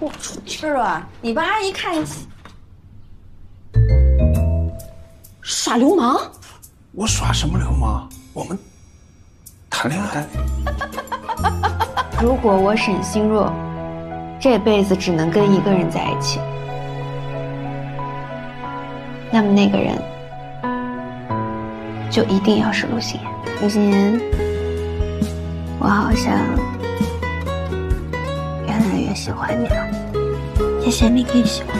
我是吧？你帮阿姨看一起，耍流氓？我耍什么流氓？我们谈恋爱。如果我沈心若这辈子只能跟一个人在一起，那么那个人就一定要是陆心言。陆心言，我好像喜欢你了。谢谢你更喜欢。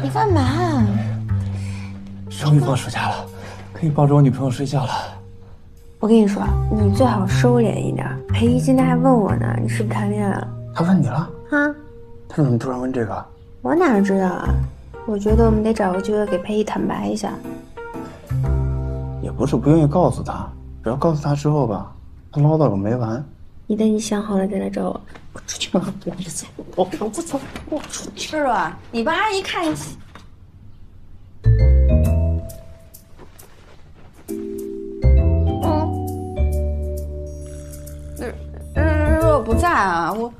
你干嘛？终于放暑假了，可以抱着我女朋友睡觉了。我跟你说，你最好收敛一点。裴一今天还问我呢，你是不是谈恋爱了？他问你了？啊，他怎么突然问这个？我哪知道啊？我觉得我们得找个机会给裴一坦白一下。也不是不愿意告诉他，只要告诉他之后吧，他唠叨个没完。你等你想好了再来找我。我出去吧，我不走，我不走，我出去是吧？你帮阿姨看一日若不在啊，我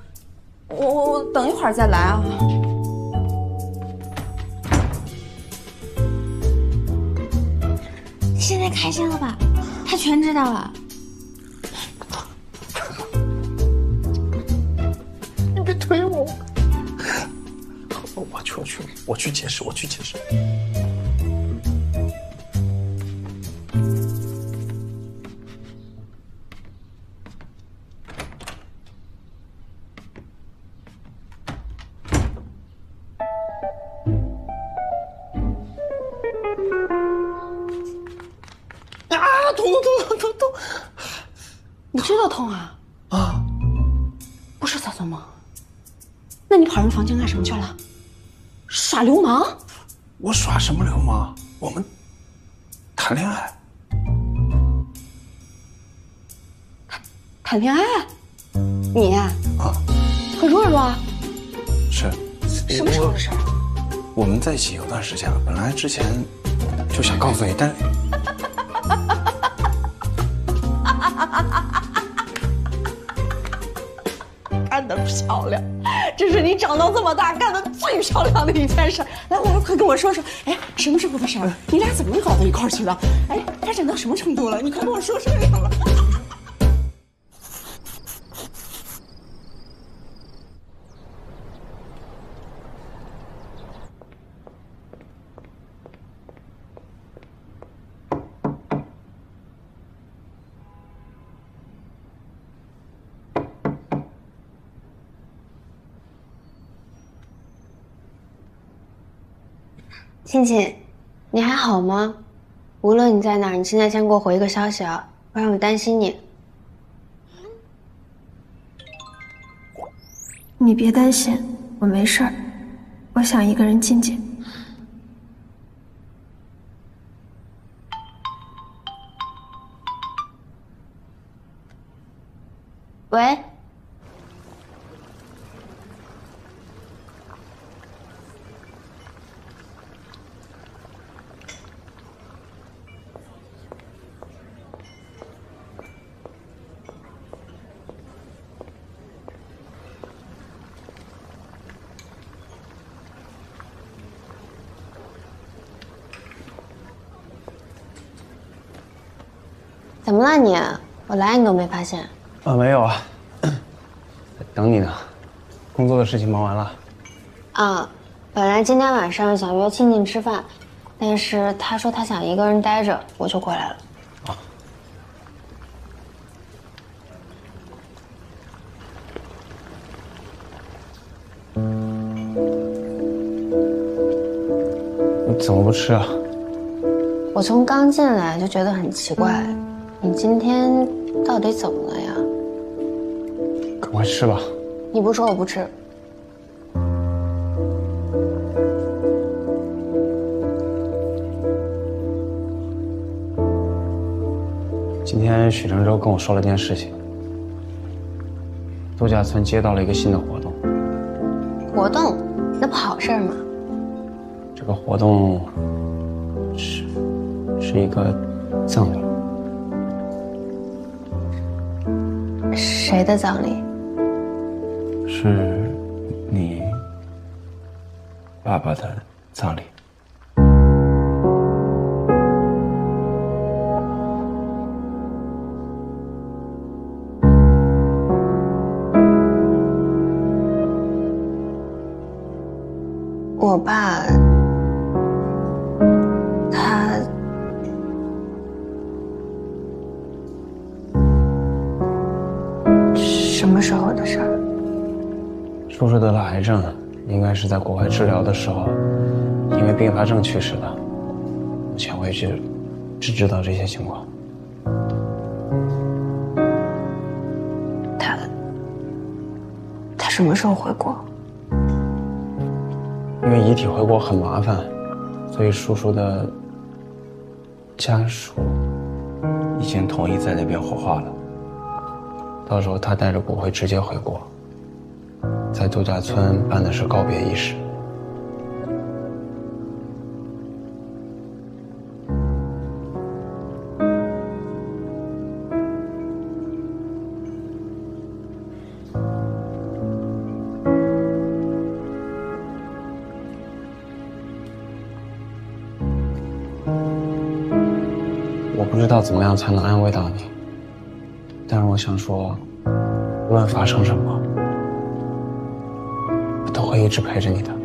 我我我等一会儿再来啊。你现在开心了吧？他全知道了。你别推我！我去，我去，我去解释，我去解释。么去了？耍流氓？我耍什么流氓？我们谈恋爱。谈恋爱？你啊？和若若？是。什么时候的事儿？我们在一起有段时间了，本来之前就想告诉你，但 干得漂亮！这是你长到这么大干的最漂亮的一件事。来，来，快跟我说说，哎，什么时候的事儿？你俩怎么搞到一块儿去的？哎，发展到什么程度了？你快跟我说说了。庆庆，你还好吗？无论你在哪儿，你现在先给我回一个消息啊，不然我担心你。你别担心，我没事儿，我想一个人静静。喂。么了你？我来你都没发现？啊，没有啊，等你呢。工作的事情忙完了。啊，本来今天晚上想约庆庆吃饭，但是他说他想一个人待着，我就过来了。啊。你怎么不吃啊？我从刚进来就觉得很奇怪。你今天到底怎么了呀？赶快吃吧。你不说我不吃。今天天许承洲跟我说了件事情，度假村接到了一个新的活动。活动，那不好事吗？这个活动是是一个赠礼，谁的葬礼？是你爸爸的葬礼。的时候，因为并发症去世的。目前为止，只知道这些情况。他他什么时候回国？因为遗体回国很麻烦，所以叔叔的家属已经同意在那边火化了。到时候他带着骨灰直接回国，在度假村办的是告别仪式。不知道怎么样才能安慰到你，但是我想说，无论发生什么，我都会一直陪着你的。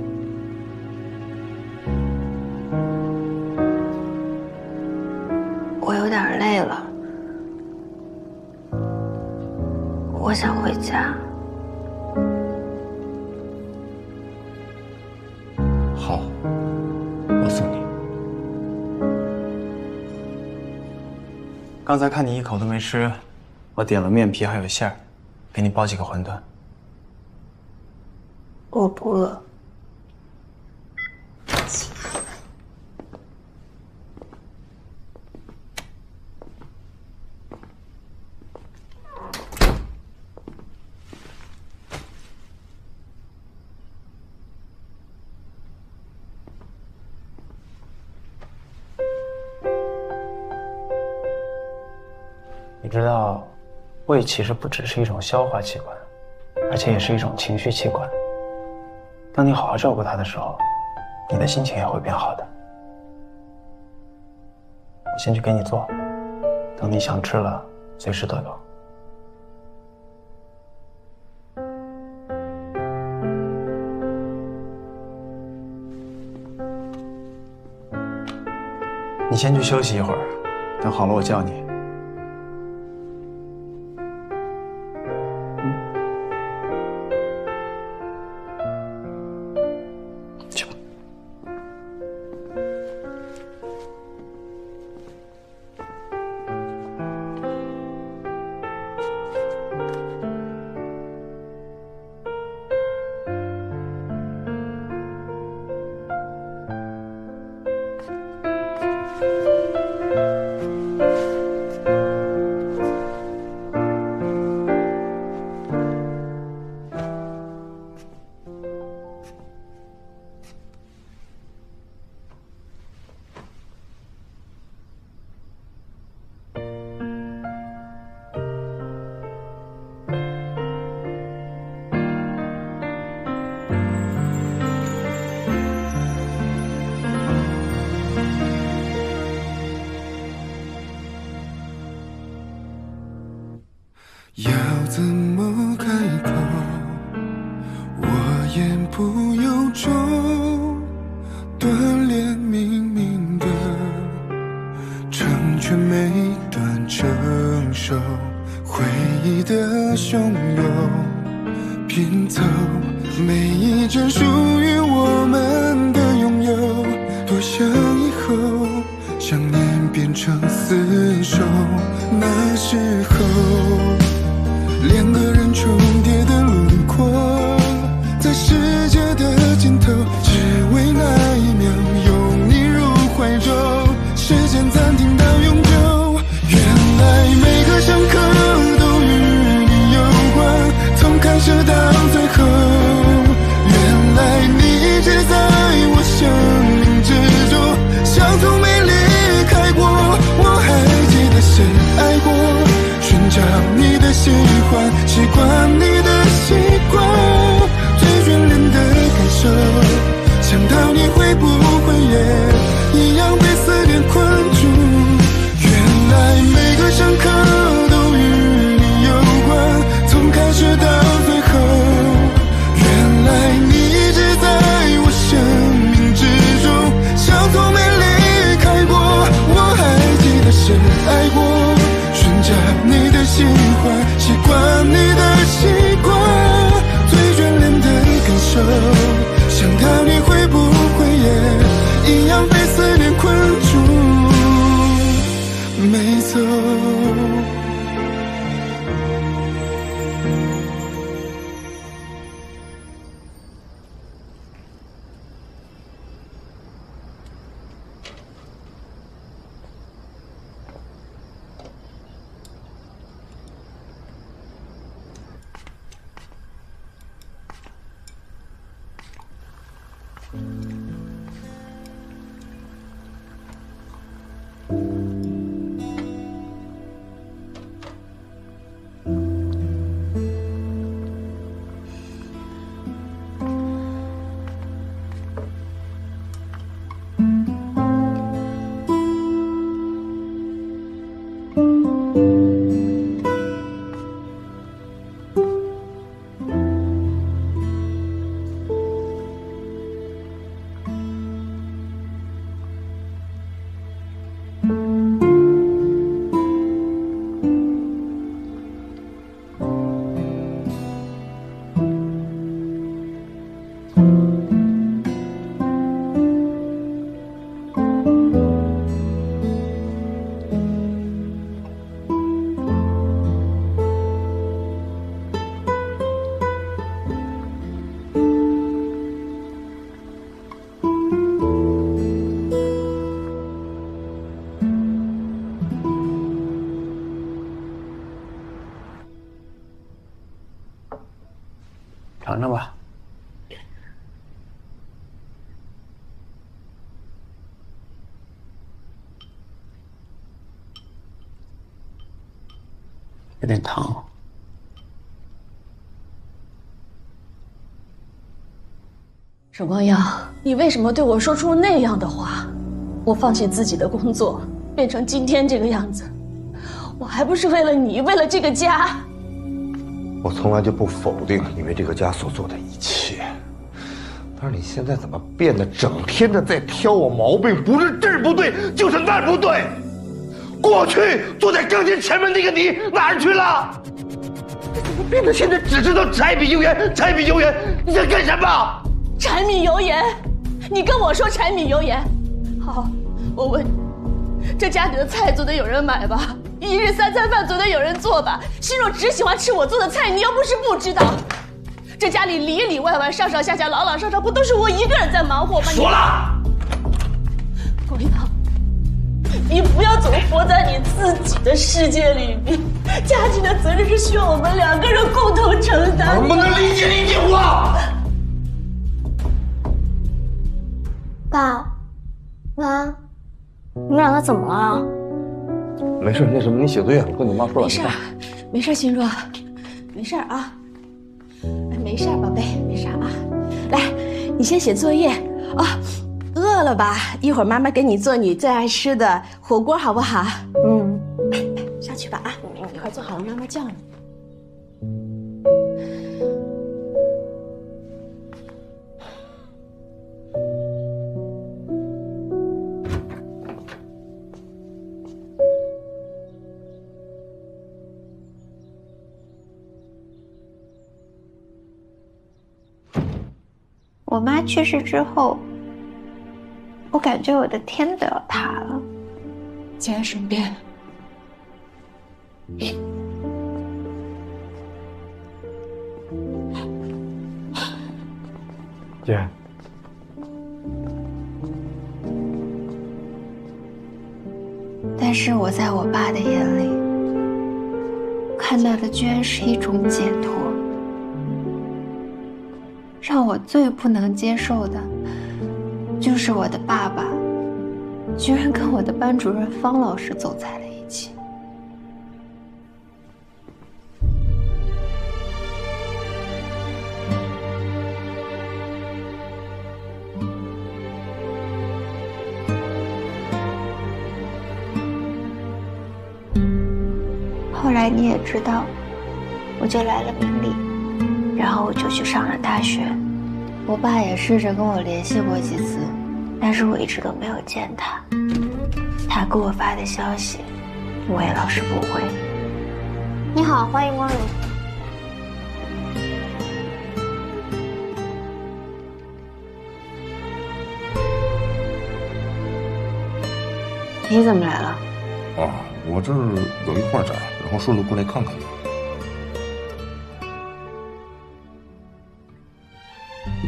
刚才看你一口都没吃，我点了面皮还有馅儿，给你包几个馄饨。我不饿。其实不只是一种消化器官，而且也是一种情绪器官。当你好好照顾它的时候，你的心情也会变好的。我先去给你做，等你想吃了，随时都有。你先去休息一会儿，等好了我叫你。要怎么开口？我言不由衷，断联明明的，成全每段成熟，回忆的汹涌，拼凑每一帧有点烫。沈光耀，你为什么对我说出那样的话？我放弃自己的工作，变成今天这个样子，我还不是为了你，为了这个家？我从来就不否定你为这个家所做的一切，但是你现在怎么变得整天的在挑我毛病？不是这儿不对，就是那儿不对。过去坐在钢琴前面那个你哪儿去了？你怎么变得现在只知道柴米油盐，柴米油盐？你在干什么？柴米油盐，你跟我说柴米油盐，好，我问你，这家里的菜总得有人买吧？一日三餐饭总得有人做吧？心若只喜欢吃我做的菜，你又不是不知道，这家里里里外外、上上下下、老老少少，不都是我一个人在忙活吗？说了，你不要总活在你自己的世界里面，家庭的责任是需要我们两个人共同承担。能不能理解理解我？爸，妈，你们两个怎么了？没事，那什么，你写作业，我跟你妈说了。没事，没事儿，心若，没事啊，没事，宝贝，没事啊。来，你先写作业啊。饿了吧？一会儿妈妈给你做你最爱吃的火锅，好不好？嗯，下去吧啊，一会儿做好了妈妈叫你。我妈去世之后，我感觉我的天都要塌了。节顺便。姐，但是我在我爸的眼里，看到的居然是一种解脱。让我最不能接受的，就是我的爸爸居然跟我的班主任方老师走在了一起。后来你也知道我就来了明利然后我就去上了大学。我爸也试着跟我联系过几次但是我一直都没有见他。他给我发的消息，我也老是不回。你好，欢迎光临。你怎么来了？啊，我这儿有一画展，然后顺路过来看看你。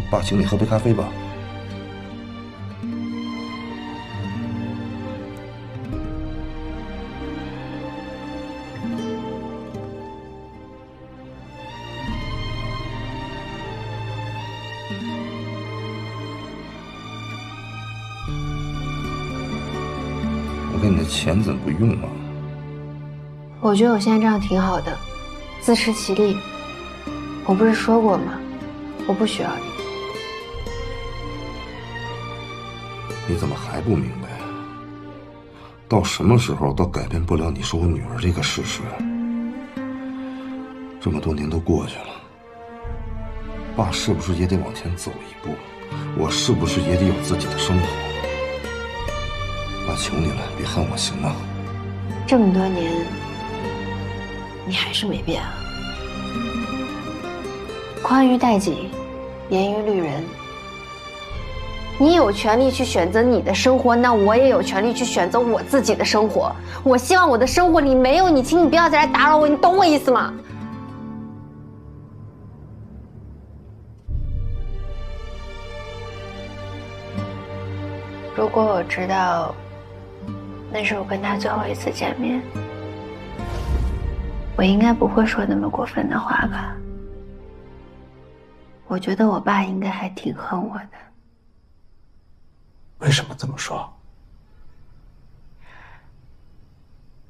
爸，请你喝杯咖啡吧。我觉得我现在这样挺好的，自食其力。我不是说过吗？我不需要你。你怎么还不明白？到什么时候都改变不了你是我女儿这个事实。这么多年都过去了，爸是不是也得往前走一步？我是不是也得有自己的生活？爸，求你了，别恨我行吗？这么多年，你还是没变啊！宽于待己，严于律人。你有权利去选择你的生活，那我也有权利去选择我自己的生活。我希望我的生活里没有你，请你不要再来打扰我，你懂我意思吗？如果我知道那是我跟他最后一次见面，我应该不会说那么过分的话吧？我觉得我爸应该还挺恨我的。为什么这么说？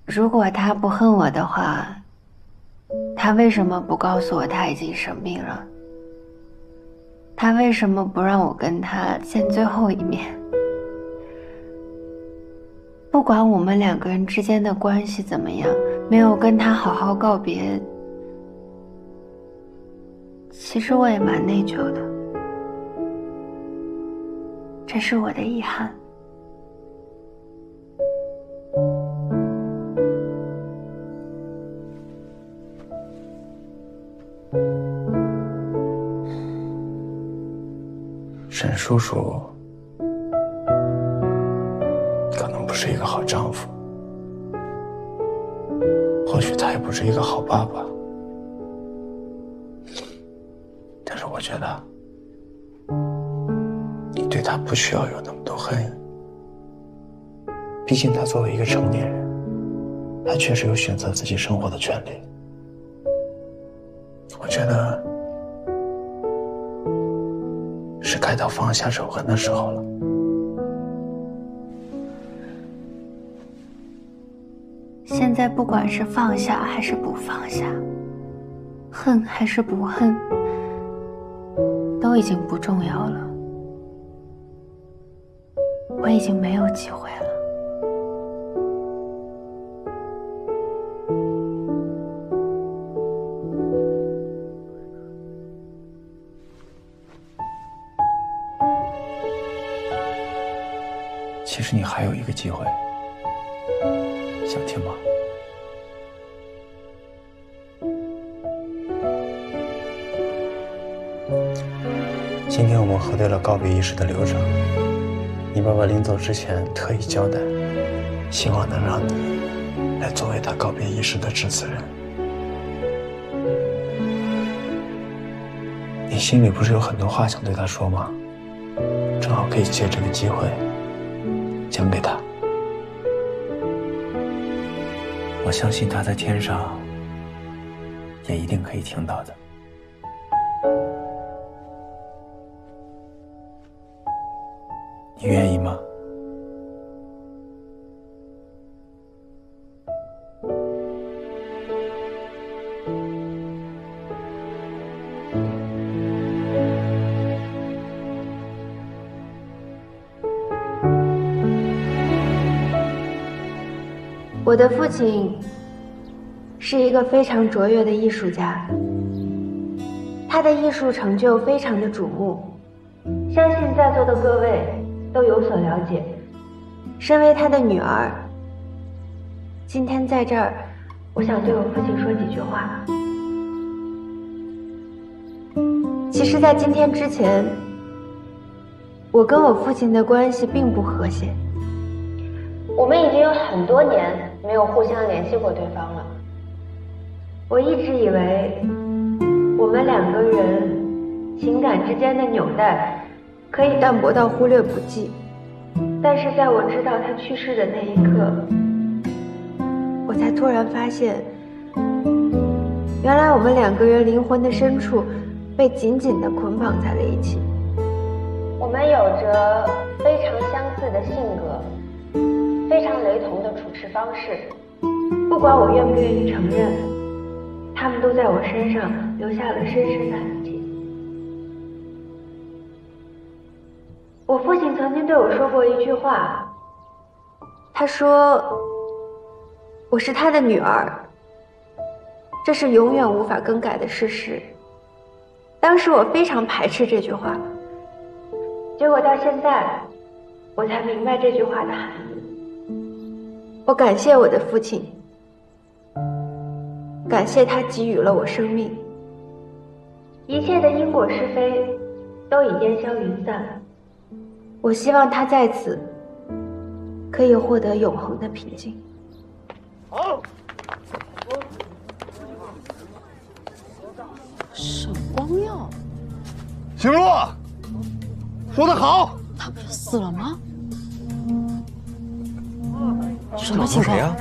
如果他不恨我的话，他为什么不告诉我他已经生病了？他为什么不让我跟他见最后一面？不管我们两个人之间的关系怎么样，没有跟他好好告别，其实我也蛮内疚的，这是我的遗憾。沈叔叔是一个好丈夫，或许他也不是一个好爸爸，但是我觉得你对他不需要有那么多恨意。毕竟他作为一个成年人，他确实有选择自己生活的权利。我觉得。是该到放下仇恨的时候了。现在不管是放下还是不放下，恨还是不恨，都已经不重要了。我已经没有机会了。其实你还有一个机会，想听吗？今天我们核对了告别仪式的流程，你爸爸临走之前特意交代，希望能让你来作为他告别仪式的致辞人。你心里不是有很多话想对他说吗？正好可以借这个机会。讲给他，我相信他在天上也一定可以听到的。我的父亲是一个非常卓越的艺术家，他的艺术成就非常的瞩目，相信在座的各位都有所了解。身为他的女儿，今天在这儿，我想对我父亲说几句话。其实，在今天之前，我跟我父亲的关系并不和谐。我们已经有很多年没有互相联系过对方了。我一直以为，我们两个人情感之间的纽带可以淡薄到忽略不计。但是在我知道他去世的那一刻，我才突然发现，原来我们两个人灵魂的深处被紧紧地捆绑在了一起。我们有着非常相似的性格，非常雷同的处事方式。不管我愿不愿意承认，他们都在我身上留下了深深的痕迹。我父亲曾经对我说过一句话，他说：“我是他的女儿，这是永远无法更改的事实。”当时我非常排斥这句话，结果到现在，我才明白这句话的含义。我感谢我的父亲，感谢他给予了我生命，一切的因果是非都已烟消云散。我希望他在此可以获得永恒的平静。好，沈光耀，邢若，说得好，他不是死了吗？什么情况？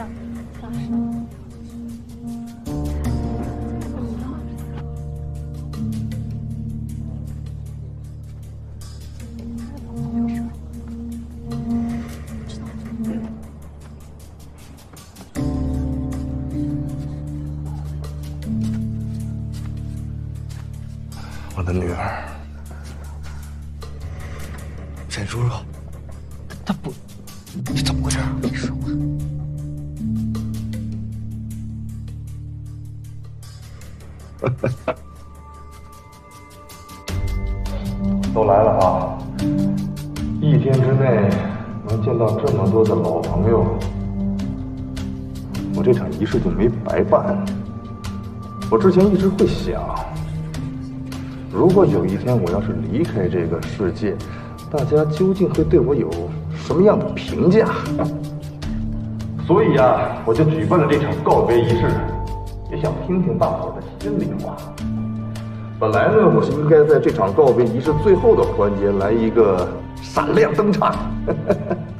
之前一直会想，如果有一天我要是离开这个世界，大家究竟会对我有什么样的评价？所以呀，我就举办了这场告别仪式，也想听听大伙的心里话。本来呢，我是应该在这场告别仪式最后的环节来一个闪亮登场，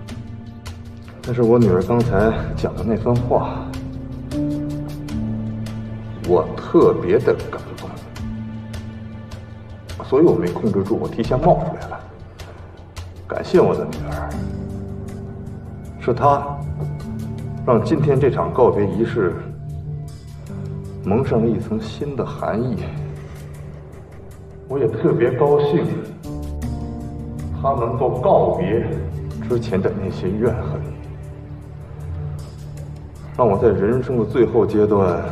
但是我女儿刚才讲的那番话，我特别的感动，所以我没控制住，我提前冒出来了。感谢我的女儿，是她让今天这场告别仪式蒙上了一层新的含义。我也特别高兴，他能够告别之前的那些怨恨，让我在人生的最后阶段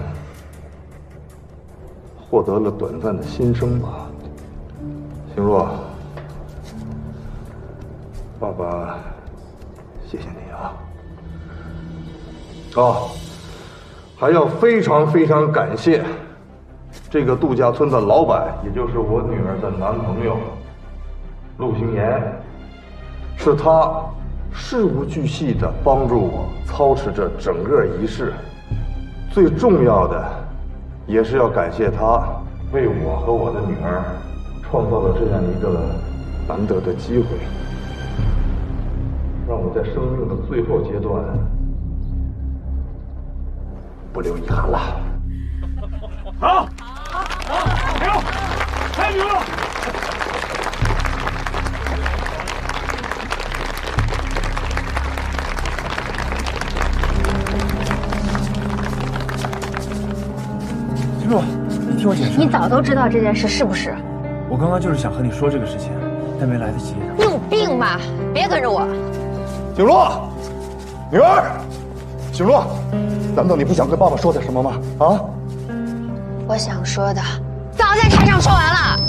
获得了短暂的新生吧。星若，爸爸，谢谢你啊！哦，还要非常非常感谢。这个度假村的老板，也就是我女儿的男朋友陆行言，是他事无巨细的帮助我操持着整个仪式。最重要的，也是要感谢他为我和我的女儿创造了这样一个难得的机会，让我在生命的最后阶段不留遗憾了。好。好，好停！太牛了。我解释。你早都知道这件事是不是？我刚刚就是想和你说这个事情，但没来得及。你有病吧？别跟着我。景洛，女儿，景洛，难道你不想跟爸爸说点什么吗？啊？我想说的早在台上说完了。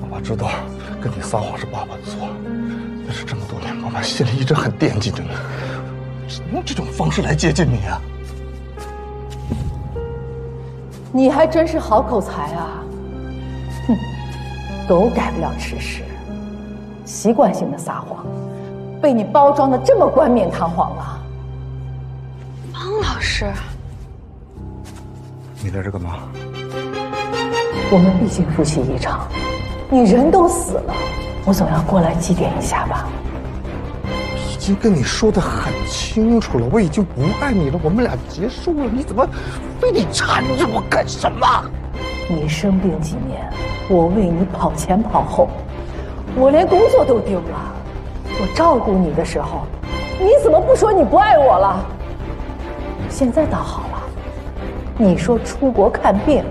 爸爸知道跟你撒谎是爸爸的错，但是这么多年，妈妈心里一直很惦记着你。只能用这种方式来接近你啊！你还真是好口才啊！哼，狗改不了吃屎，习惯性的撒谎，被你包装的这么冠冕堂皇了。方老师，你在这干嘛？我们毕竟夫妻一场，你人都死了，我总要过来祭奠一下吧。已经跟你说的很清楚了，我已经不爱你了，我们俩结束了，你怎么非得缠着我干什么？你生病几年，我为你跑前跑后，我连工作都丢了。我照顾你的时候，你怎么不说你不爱我了？现在倒好了，你说出国看病，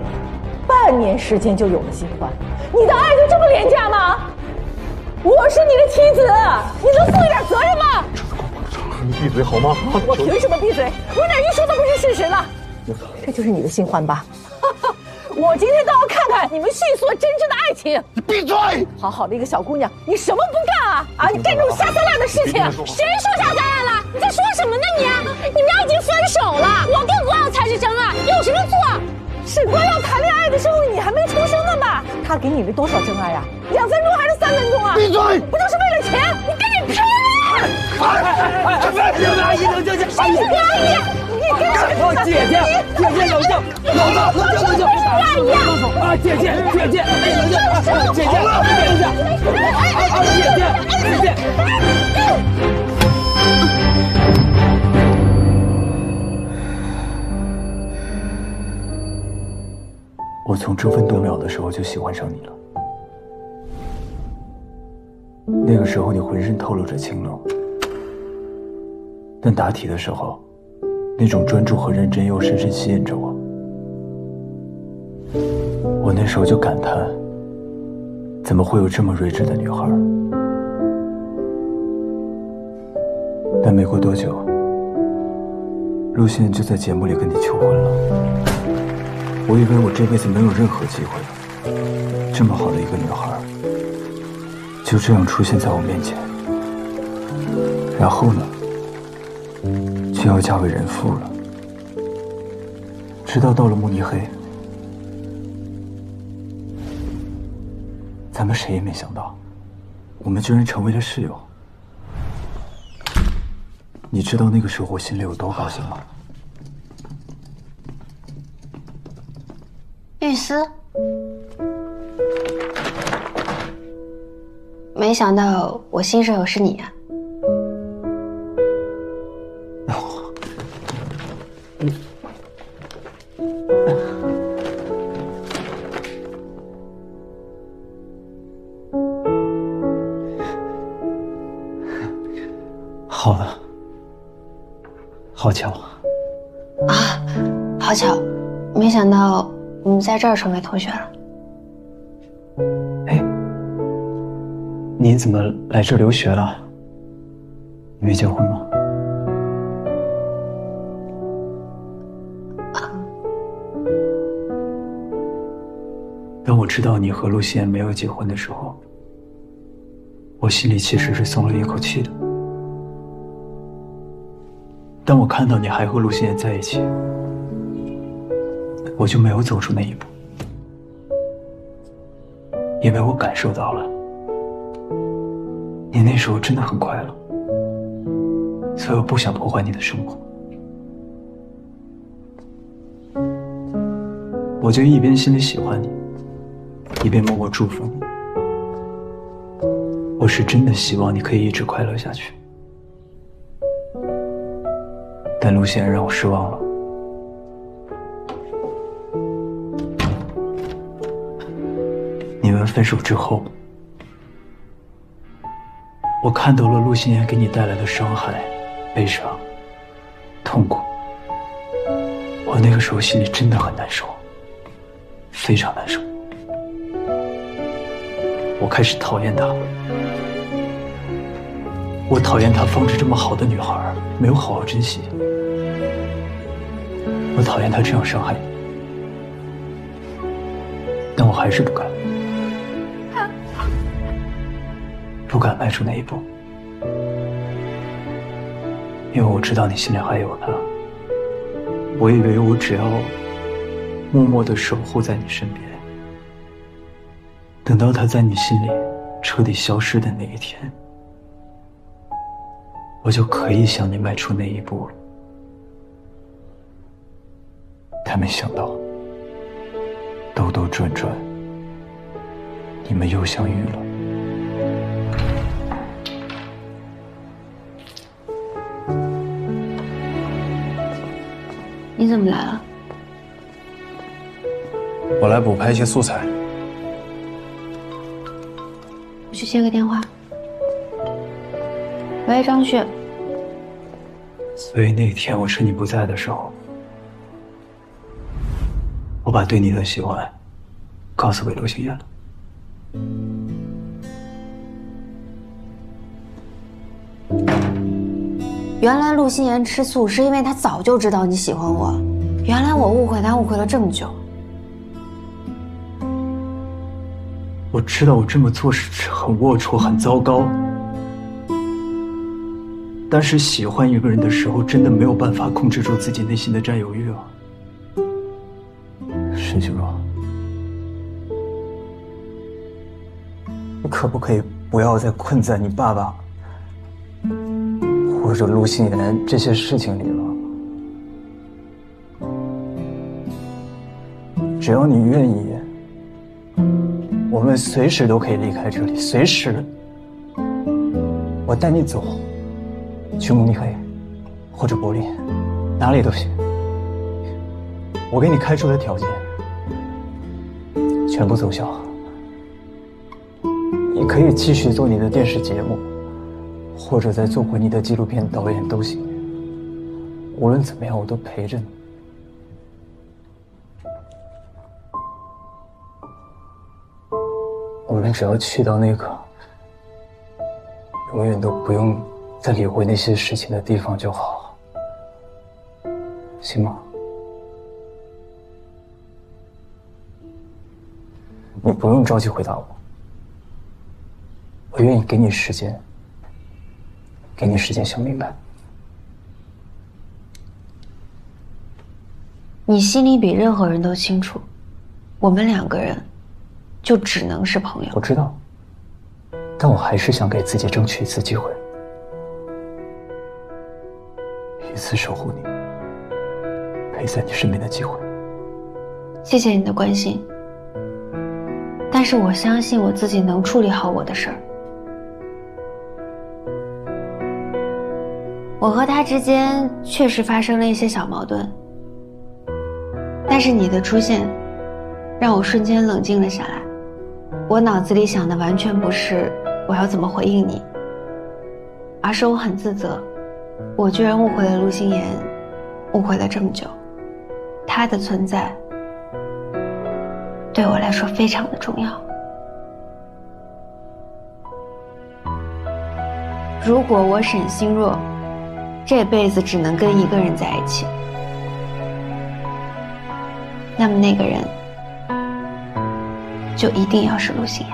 半年时间就有了新欢，你的爱就这么廉价吗？我是你的妻子，你能负一点责任吗？你闭嘴好吗？我凭什么闭嘴？我哪句说的不是事实了？这就是你的新欢吧？我今天倒要看看你们迅速真正的爱情。你闭嘴！好好的一个小姑娘，你什么不干啊？啊，你干这种下三滥的事情？谁说下三滥了？你在说什么呢你？你们俩已经分手了，我跟国耀才是真爱，有什么错？沈光耀谈恋爱的时候你还没出生呢吧？他给你了多少真爱呀？两分钟还是三分钟啊？闭嘴！不就是为了钱？你跟你拼了！哎哎哎！阿姨冷静静，谁是你阿姨？你跟谁？姐姐，姐姐冷静，冷静，冷静，冷静！阿姨啊，姐姐，姐姐，冷静，姐姐，冷静，啊，姐姐，姐姐。我从争分夺秒的时候就喜欢上你了。那个时候你浑身透露着清冷，但答题的时候，那种专注和认真又深深吸引着我。我那时候就感叹，怎么会有这么睿智的女孩？但没过多久，陆欣就在节目里跟你求婚了。我以为我这辈子没有任何机会了，这么好的一个女孩，就这样出现在我面前，然后呢，就要嫁为人妇了。直到到了慕尼黑，咱们谁也没想到，我们居然成为了室友。你知道那个时候我心里有多高兴吗？玉丝，没想到我新舍友是你啊！好了，好巧啊！好巧，没想到。我们在这儿成为同学了。哎，你怎么来这留学了？你没结婚吗？当我知道你和陆欣没有结婚的时候，我心里其实是松了一口气的。当我看到你还和陆欣在一起，我就没有走出那一步，因为我感受到了，你那时候真的很快乐，所以我不想破坏你的生活，我就一边心里喜欢你，一边默默祝福你。我是真的希望你可以一直快乐下去，但陆先让我失望了。分手之后，我看到了陆心言给你带来的伤害、悲伤、痛苦。我那个时候心里真的很难受，非常难受。我开始讨厌他，我讨厌他放着这么好的女孩，没有好好珍惜。我讨厌他这样伤害你，但我还是不敢，不敢迈出那一步，因为我知道你心里还有他。我以为我只要默默的守护在你身边，等到他在你心里彻底消失的那一天。我就可以向你迈出那一步了，但没想到，兜兜转转，你们又相遇了。你怎么来了？我来补拍一些素材。我去接个电话。喂，张旭。所以那天我趁你不在的时候，我把对你的喜欢告诉给刘星言了。原来陆心言吃醋是因为他早就知道你喜欢我。原来我误会他误会了这么久。我知道我这么做是很龌龊、很糟糕。但是喜欢一个人的时候，真的没有办法控制住自己内心的占有欲啊，沈清若，你可不可以不要再困在你爸爸或者陆心言这些事情里了？只要你愿意，我们随时都可以离开这里，随时，我带你走。去慕尼黑，或者柏林，哪里都行。我给你开出的条件，全部奏效。你可以继续做你的电视节目，或者再做回你的纪录片导演都行。无论怎么样，我都陪着你。我们只要去到那个永远都不用。再理会那些事情的地方就好，行吗？你不用着急回答我，我愿意给你时间，给你时间想明白。你心里比任何人都清楚，我们两个人就只能是朋友。我知道，但我还是想给自己争取一次机会。一次守护你、陪在你身边的机会。谢谢你的关心，但是我相信我自己能处理好我的事儿。我和他之间确实发生了一些小矛盾，但是你的出现，让我瞬间冷静了下来。我脑子里想的完全不是我要怎么回应你，而是我很自责。我居然误会了陆心言，误会了这么久，他的存在对我来说非常的重要。如果我沈心若这辈子只能跟一个人在一起，那么那个人就一定要是陆星。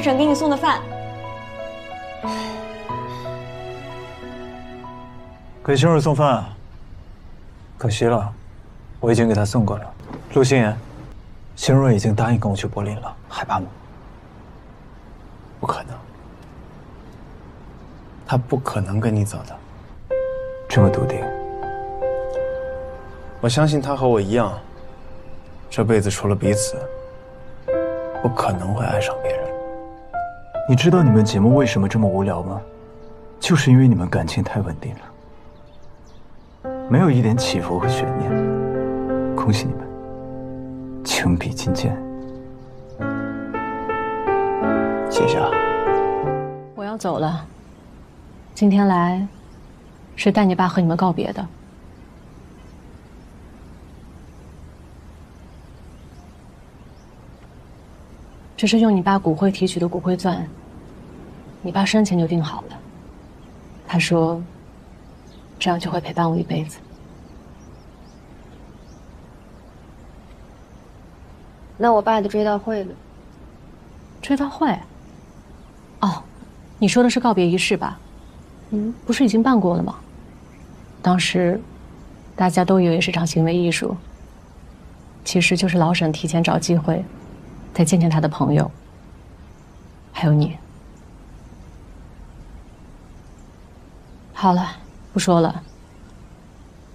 先生给你送的饭，给星若送饭。可惜了，我已经给他送过了。陆星言，星若已经答应跟我去柏林了，害怕吗？不可能，他不可能跟你走的。这么笃定？我相信他和我一样，这辈子除了彼此。不可能会爱上别人。你知道你们节目为什么这么无聊吗？就是因为你们感情太稳定了。没有一点起伏和悬念。恭喜你们。情比金坚。谢谢啊。我要走了。今天来是带你爸和你们告别的。这是用你爸骨灰提取的骨灰钻，你爸生前就定好了。他说，这样就会陪伴我一辈子。那我爸的追悼会呢？追悼会？哦，你说的是告别仪式吧？嗯，不是已经办过了吗？当时大家都以为是场行为艺术，其实就是老沈提前找机会。再见见他的朋友，还有你。好了，不说了。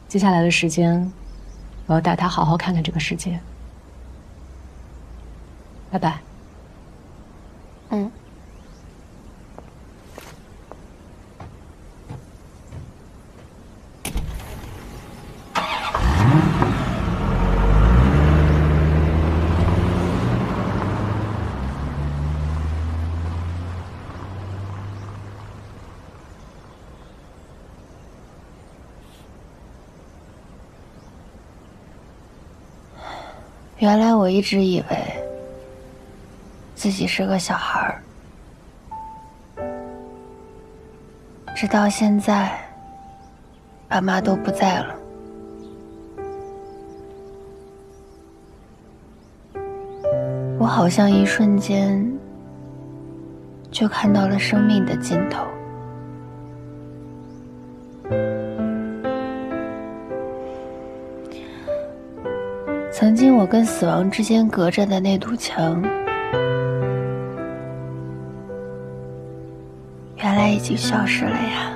接下来的时间，我要带他好好看看这个世界。拜拜。嗯。原来我一直以为自己是个小孩儿，直到现在，爸妈都不在了，我好像一瞬间就看到了生命的尽头。曾经我跟死亡之间隔着的那堵墙，原来已经消失了呀。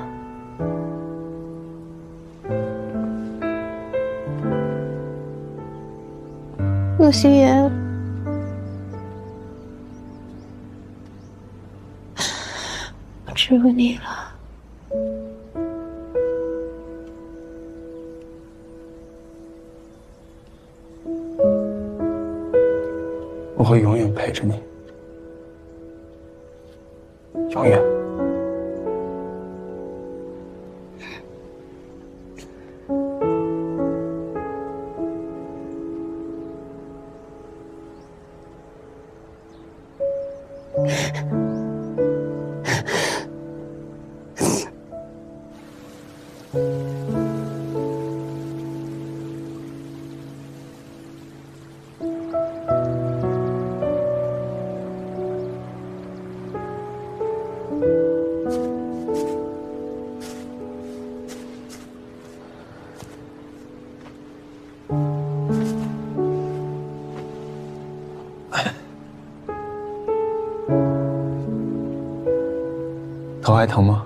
陆星言，只有你了。我会永远陪着你，永远。还疼吗？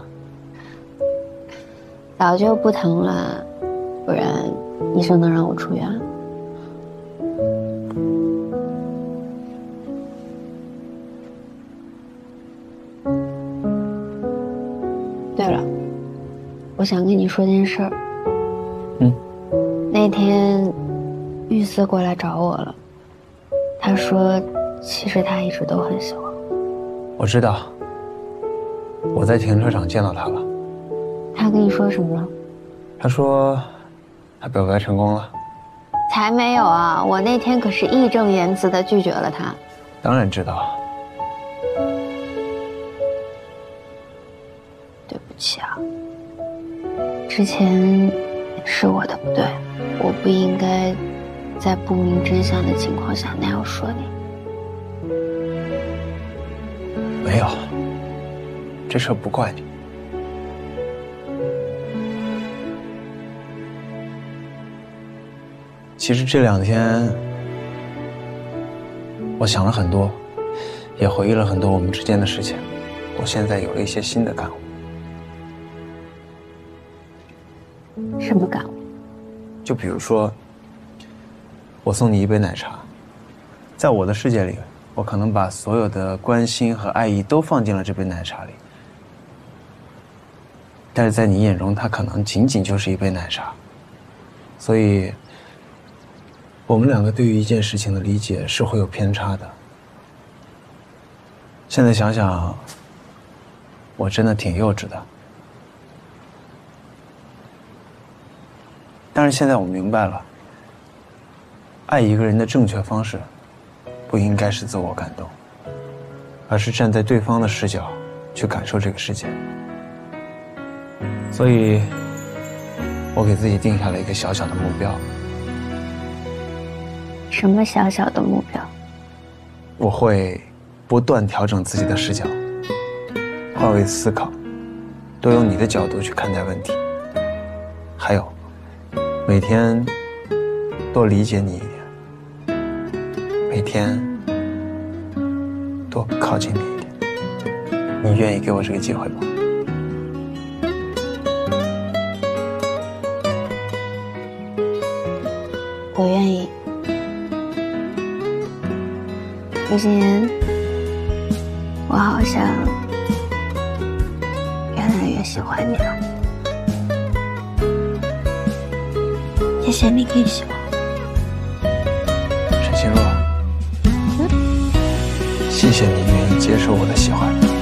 早就不疼了，不然医生能让我出院。对了，我想跟你说件事儿。嗯。那天，玉思过来找我了，他说，其实他一直都很喜欢我。我知道。我在停车场见到他了。他跟你说什么了？他说，他表白成功了。才没有啊！我那天可是义正言辞的拒绝了他。当然知道。对不起啊，之前是我的不对，我不应该在不明真相的情况下那样说你。没有。这事不怪你。其实这两天，我想了很多，也回忆了很多我们之间的事情。我现在有了一些新的感悟。什么感悟？就比如说，我送你一杯奶茶，在我的世界里，我可能把所有的关心和爱意都放进了这杯奶茶里。但是在你眼中，它可能仅仅就是一杯奶茶，所以，我们两个对于一件事情的理解是会有偏差的。现在想想，我真的挺幼稚的。但是现在我明白了，爱一个人的正确方式，不应该是自我感动，而是站在对方的视角去感受这个世界。所以，我给自己定下了一个小小的目标。什么小小的目标？我会不断调整自己的视角，换位思考，多用你的角度去看待问题。还有，每天多理解你一点，每天多靠近你一点。你愿意给我这个机会吗？陆心言，我好像越来越喜欢你了。谢谢你给喜欢陈心若，谢谢你愿意接受我的喜欢。